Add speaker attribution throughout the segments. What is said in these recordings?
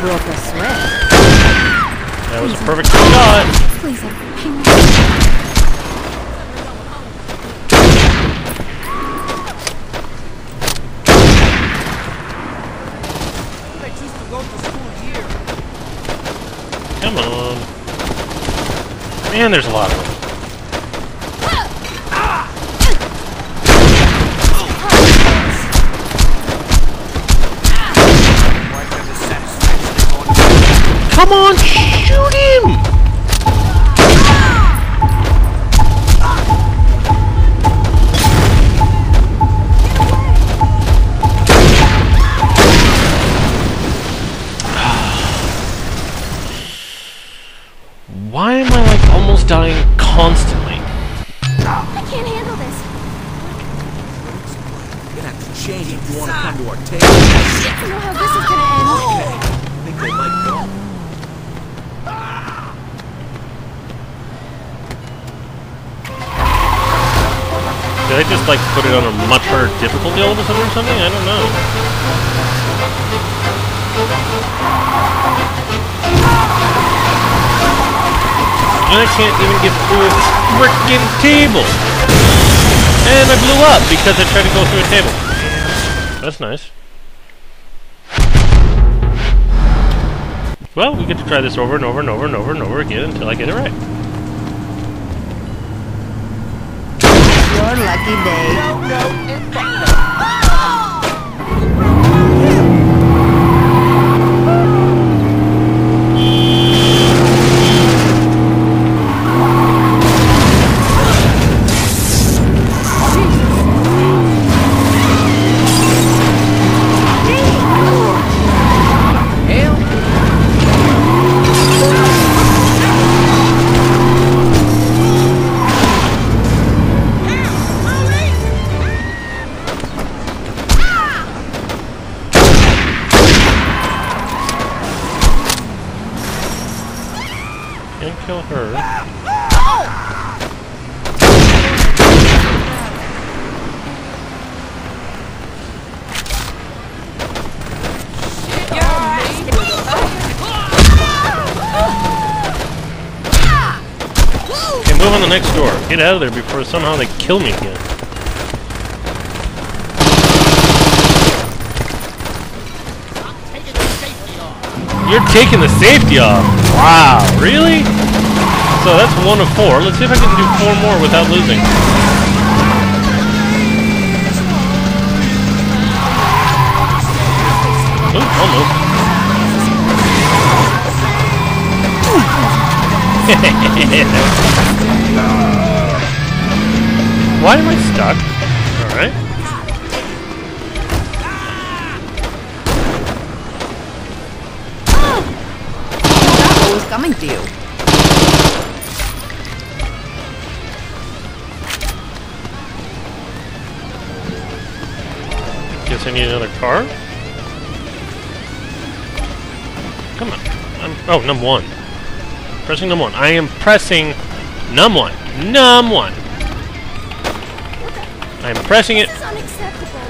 Speaker 1: broke a sweat.
Speaker 2: That was a perfect shot.
Speaker 1: Please, hang on.
Speaker 3: I choose to go to school here.
Speaker 2: Come on. Man, there's a lot of them.
Speaker 3: Why does the satisfaction on
Speaker 2: Come on, shoot him! Why am I like almost dying constantly?
Speaker 1: I can't handle this.
Speaker 3: You're gonna have to change if you want to come to our table.
Speaker 1: I don't know how this is gonna end.
Speaker 3: I think they might go.
Speaker 2: Did I just like put it on a much harder difficulty all of a sudden or something? I don't know. And I can't even get through a frickin' table! And I blew up because I tried to go through a table. That's nice. Well, we get to try this over and over and over and over and over again until I get it right.
Speaker 1: Your lucky day.
Speaker 3: No, no,
Speaker 2: the next door. Get out of there before somehow they kill me again. You're taking the safety off. Wow, really? So that's one of four. Let's see if I can do four more without losing. Ooh, almost. Why am I stuck? Alright.
Speaker 1: That was coming to you.
Speaker 2: Guess I need another car? Come on. I'm, oh, num one. Pressing num one. I am pressing num one. Num one. I am pressing it.
Speaker 1: This is unacceptable.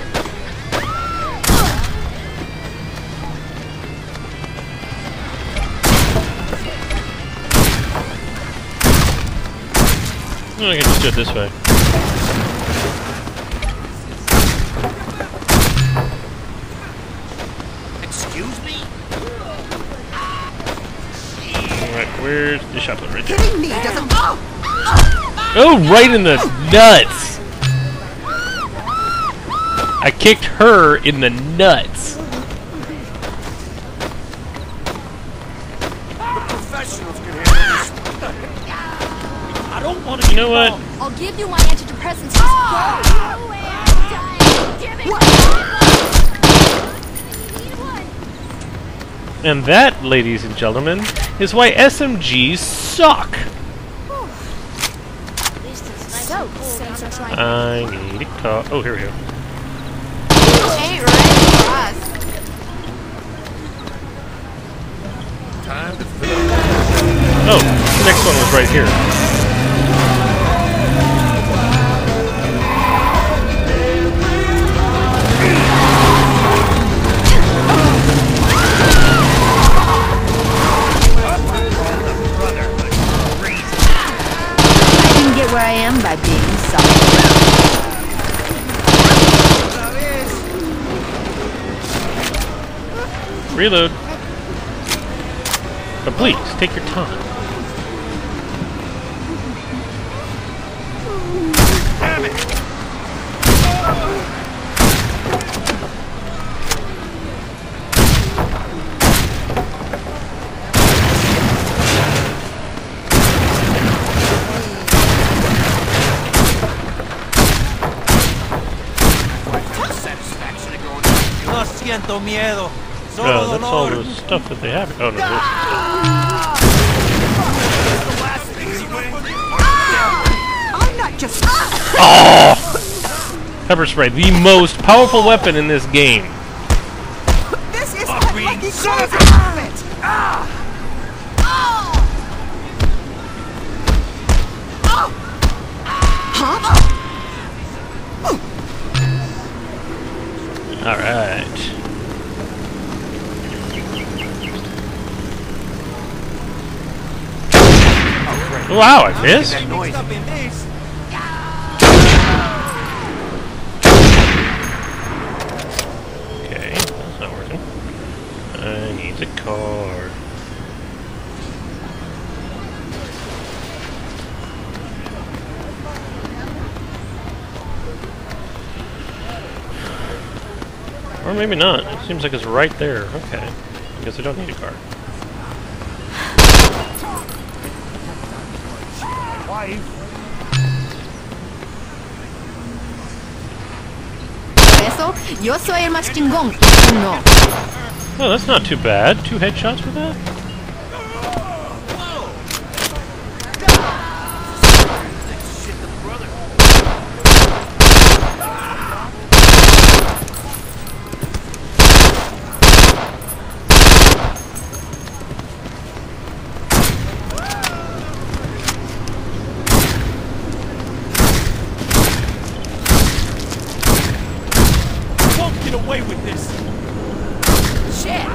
Speaker 2: I can just do it this way.
Speaker 3: excuse me?
Speaker 2: Alright, where's the shotgun right there?
Speaker 1: Me. Oh,
Speaker 2: right in the nuts! I kicked her in the nuts.
Speaker 3: Professionals can handle this. I don't want to.
Speaker 2: You know what?
Speaker 1: I'll give you my antidepressants. Just go. Ah! Give it.
Speaker 2: And that, ladies and gentlemen, is why SMGs suck.
Speaker 1: So, sensor trying.
Speaker 2: I need a car. Oh, here we go.
Speaker 1: Ain't.
Speaker 3: Time to fill.
Speaker 2: Oh, the next one was right here. Reload. But please, take your time.
Speaker 3: Damn it!
Speaker 4: No siento miedo. Solo
Speaker 2: that's all
Speaker 4: dolor.
Speaker 2: the stuff that they have. Oh no, this.
Speaker 5: Ah! I'm. Ah!
Speaker 2: Pepper spray, the most powerful weapon in this game.
Speaker 5: This is
Speaker 3: Oh,
Speaker 5: that
Speaker 3: Reed,
Speaker 5: lucky
Speaker 3: son of
Speaker 5: crazy outfit.
Speaker 2: Alright. Ah! Wow, I missed?
Speaker 3: That noise.
Speaker 4: Stop in this.
Speaker 2: Okay, that's not working. I need the car. Or maybe not. It seems like it's right there. Okay. I guess I don't need a card.
Speaker 1: Por eso, yo soy el más chingón. No.
Speaker 2: Oh, that's not too bad. Two headshots for that?
Speaker 3: Away with this.
Speaker 1: Shit.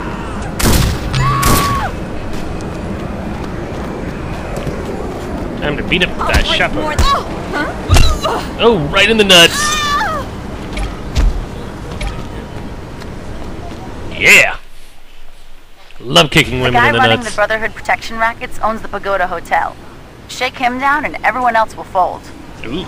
Speaker 2: Time to beat up
Speaker 1: I'll
Speaker 2: that
Speaker 1: break
Speaker 2: shepherd.
Speaker 1: Oh, huh?
Speaker 2: Oh, right in the nuts. Yeah. Love kicking
Speaker 6: The
Speaker 2: women in the
Speaker 6: running
Speaker 2: nuts.
Speaker 6: the Brotherhood Protection Rackets owns the Pagoda Hotel. Shake him down and everyone else will fold.
Speaker 2: Ooh.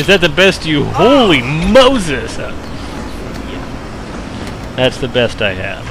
Speaker 2: Is that the best you? Holy Moses! That's the best I have.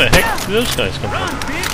Speaker 2: the heck do those guys come from?